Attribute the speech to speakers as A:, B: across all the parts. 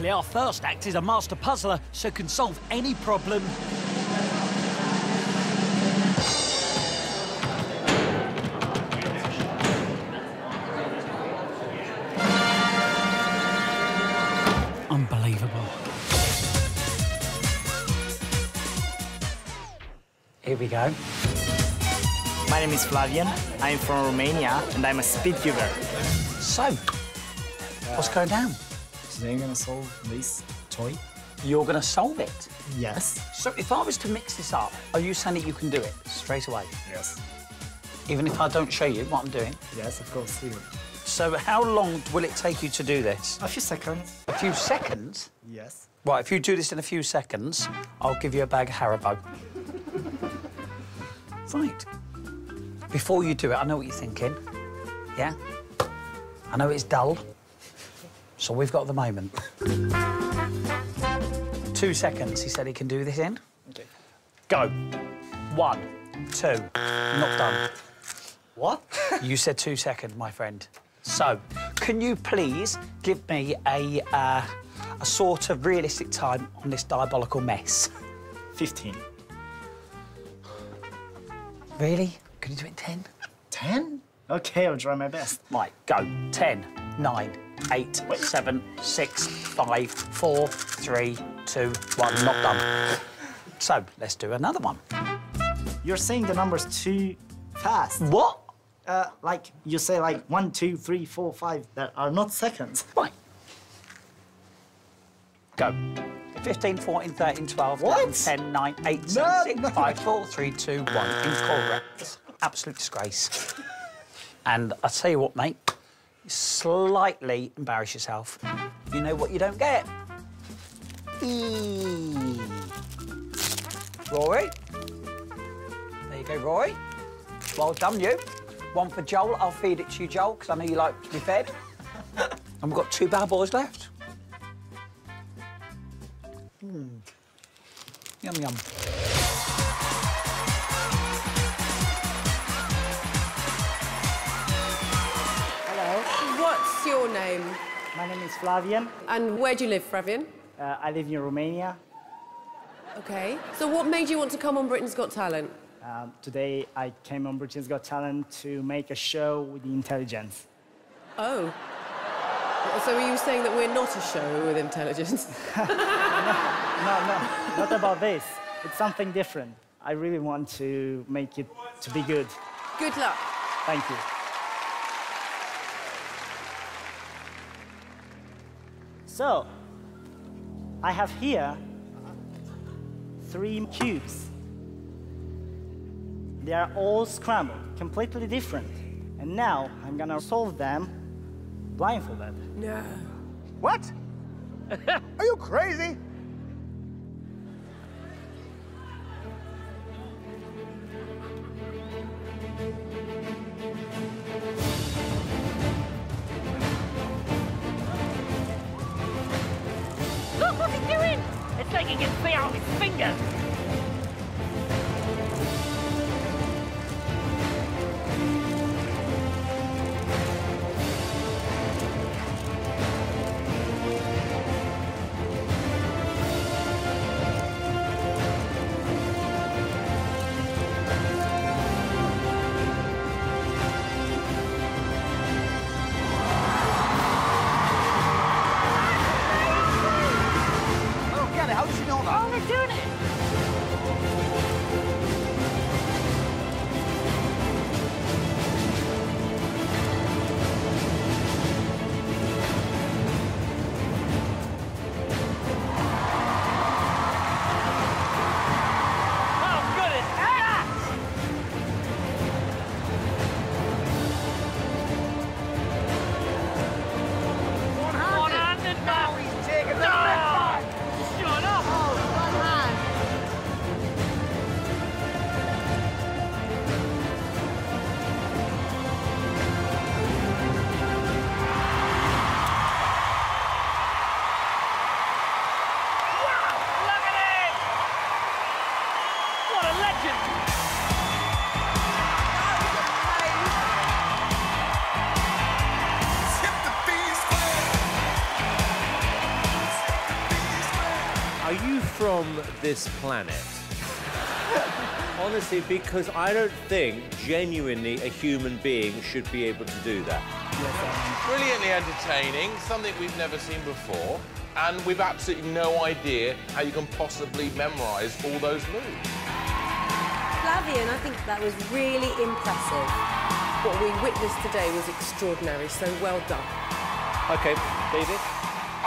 A: Luckily, our first act is a master puzzler, so can solve any problem. Unbelievable. Here we go.
B: My name is Flavian. I'm from Romania and I'm a speedcuber.
A: So, what's going down?
B: Today I'm gonna solve this toy.
A: You're going to solve it.
B: Yes.
A: So, if I was to mix this up, are you saying that you can do it straight away?
B: Yes.
A: Even if I don't show you what I'm doing?
B: Yes, of course. Here.
A: So, how long will it take you to do this?
B: A few seconds.
A: A few seconds?
B: Yes.
A: Right, if you do this in a few seconds, I'll give you a bag of Haribo. right. Before you do it, I know what you're thinking. Yeah? I know it's dull. So we've got the moment. Two seconds, he said he can do this in.
B: Okay.
A: Go. One, two, not done.
B: What?
A: You said two seconds, my friend. So, can you please give me a, uh, a sort of realistic time on this diabolical mess?
B: 15.
A: Really? Can you do it in 10?
B: 10? Okay, I'll try my best.
A: Right, go. 10, 9, 8,
B: Wait.
A: 7, 6, 5, 4, 3, 2, 1. Not done. So, let's do another one.
B: You're saying the numbers too fast.
A: What?
B: Uh, like, you say like one, two, three, four, five, that are not seconds.
A: Right. Go. 15, 14, 13, 12,
B: What?
A: 11, 10, 9, 8, 7,
B: No,
A: 6,
B: no.
A: 5, 4, 3, 2, 1. Incorrect. Absolute disgrace. And I tell you what, mate, slightly embarrass yourself. You know what you don't get? Eee. Rory. There you go, Rory. Well done, you. One for Joel. I'll feed it to you, Joel, because I know you like to be fed. and we've got two bad boys left. Hmm. Yum, yum.
C: Name?
B: my name is Flavian.
C: And where do you live, Flavian?
B: Uh, I live in Romania.
C: Okay. So what made you want to come on Britain's Got Talent?
B: Um, today I came on Britain's Got Talent to make a show with intelligence.
C: Oh. So are you saying that we're not a show with intelligence?
B: No, no, not about this. It's something different. I really want to make it to be good.
C: Good luck.
B: Thank you. So, I have here three cubes. They are all scrambled, completely different. And now I'm gonna solve them blindfolded.
C: No.
D: What? Are you crazy?
E: His fingers.
F: From this planet? Honestly, because I don't think genuinely a human being should be able to do that.
G: Brilliantly entertaining, something we've never seen before, and we've absolutely no idea how you can possibly memorise all those moves.
C: Flavian, I think that was really impressive. What we witnessed today was extraordinary, so well done.
F: Okay, David?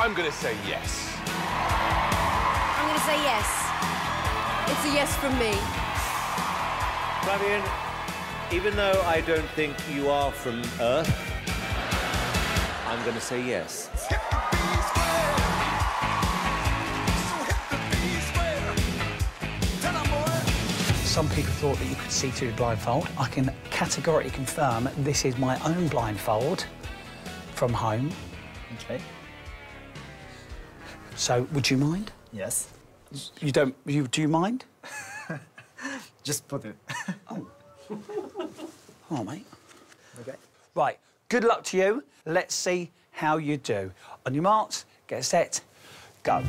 G: I'm going to say yes.
C: I'm going to say yes. It's a yes from me.
F: Flavian, even though I don't think you are from Earth, I'm going to say yes.
A: Some people thought that you could see through the blindfold. I can categorically confirm this is my own blindfold from home.
B: Okay.
A: So, would you mind?
B: Yes.
A: You don't. You do you mind?
B: Just put it.
A: Oh, mate.
B: okay.
A: Right. Good luck to you. Let's see how you do. On your marks, get set, go.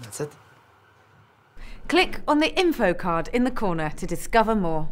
B: That's it.
H: Click on the info card in the corner to discover more.